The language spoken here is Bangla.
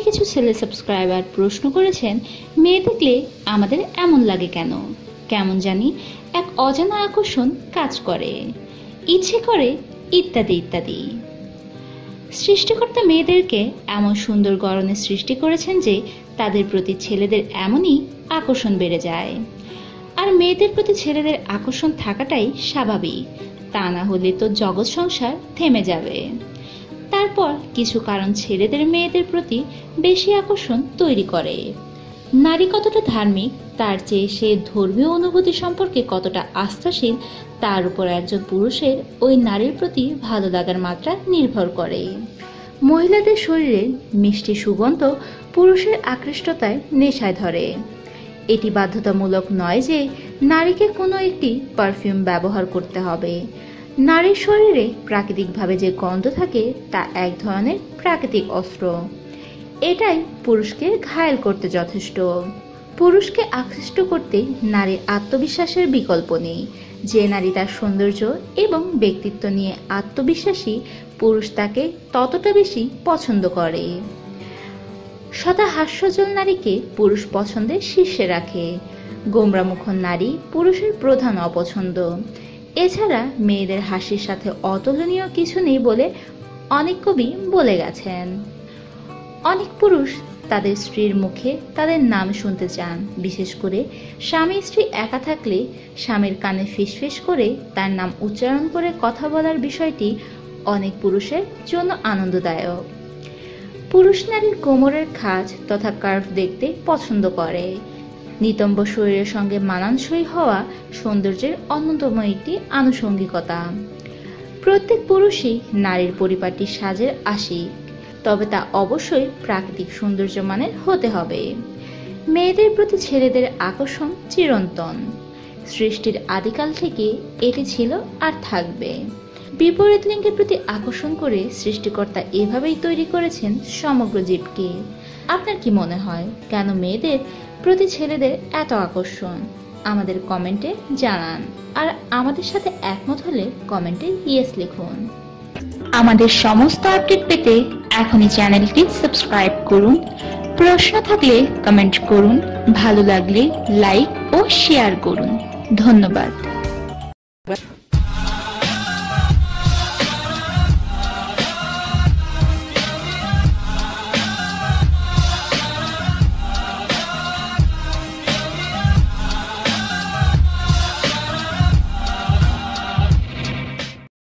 কিছু ছেলে সাবস্ক্রাইবার প্রশ্ন করেছেন, মেয়ে দেখলে আমাদের এমন লাগে কেন? কেমন জানি এক অজানা আকর্ষণ কাজ করে। ইচ্ছে করে ইত্যাদি ইত্যাদি। সৃষ্টিকর্তা মেয়েদেরকে এমন সুন্দর গড়নের সৃষ্টি করেছেন যে তাদের প্রতি ছেলেদের এমনই আকর্ষণ বেড়ে যায়। আর মেয়েদের প্রতি ছেলেদের আকর্ষণ থাকাটাই স্বাভাবিক। তা না হলে তো জগৎ সংসার থেমে যাবে। তারপর কিছু কারণ ছেলেদের মেয়েদের প্রতি বেশি আকর্ষণ তৈরি করে। নারী কতটা ধার্মিক, তার চেয়ে সে ধর্মীয় অনুভূতি সম্পর্কে কতটা আস্থাশীল, তার উপর একজন পুরুষের ওই নারীর প্রতি ভালো লাগার মাত্রা নির্ভর করে। মহিলাদের শরীরে মিষ্টি সুগন্ধ পুরুষের আকৃষ্টতায় নেশায় ধরে। এটি বাধ্যতামূলক নয় যে নারীকে কোনো একটি পারফিউম ব্যবহার করতে হবে। নারীর শরীরে প্রাকৃতিকভাবে যে গন্ধ থাকে তা এক ধরনের প্রাকৃতিক অস্ত্র। এটাই পুরুষকে ঘায়েল করতে যথেষ্ট। পুরুষকে আকৃষ্ট করতে নারীর আত্মবিশ্বাসের বিকল্প নেই। যে নারী তার সৌন্দর্য এবং ব্যক্তিত্ব নিয়ে আত্মবিশ্বাসী, পুরুষ তাকে ততটা বেশি পছন্দ করে। সদা হাস্যজল নারীকে পুরুষ পছন্দের শীর্ষে রাখে। গোমরামুখন নারী পুরুষের প্রধান অপছন্দ। এছাড়া মেয়েদের হাসির সাথে অতুলনীয় কিছু নেই বলে অনেক কবি বলে গেছেন। অনেক পুরুষ তাদের স্ত্রীর মুখে তাদের নাম শুনতে চান, বিশেষ করে স্বামী স্ত্রী একা থাকলে স্বামীর কানে ফিসফিস করে তার নাম উচ্চারণ করে কথা বলার বিষয়টি অনেক পুরুষের জন্য আনন্দদায়ক। পুরুষ নারীর কোমরের খাজ তথা কার্ভ দেখতে পছন্দ করে। নিতম্ব শরীরের সঙ্গে মানানসই হওয়া সৌন্দর্যের অন্যতম একটি আনুষঙ্গিকতা। প্রত্যেক পুরুষই নারীর পরিপাটি সাজের আশিক, তবে তা অবশ্যই প্রাকৃতিক সৌন্দর্য মানের হতে হবে। মেয়েদের প্রতি ছেলেদের আকর্ষণ চিরন্তন। সৃষ্টির আদিকাল থেকে এটি ছিল আর থাকবে। বিপরীত লিঙ্গের প্রতি আকর্ষণ করে সৃষ্টিকর্তা এভাবেই তৈরি করেছেন সমগ্র জীবকে। আপনার কি মনে হয়, কেন মেয়েদের প্রতি ছেলেদের এত আকর্ষণ? আমাদের কমেন্টে জানান। আর আমাদের সাথে একমত হলে কমেন্টে ইয়েস লিখুন। আমাদের সমস্ত আপডেট পেতে এখনই চ্যানেলটি সাবস্ক্রাইব করুন। প্রশ্ন থাকলে কমেন্ট করুন, ভালো লাগলে লাইক ও শেয়ার করুন। ধন্যবাদ।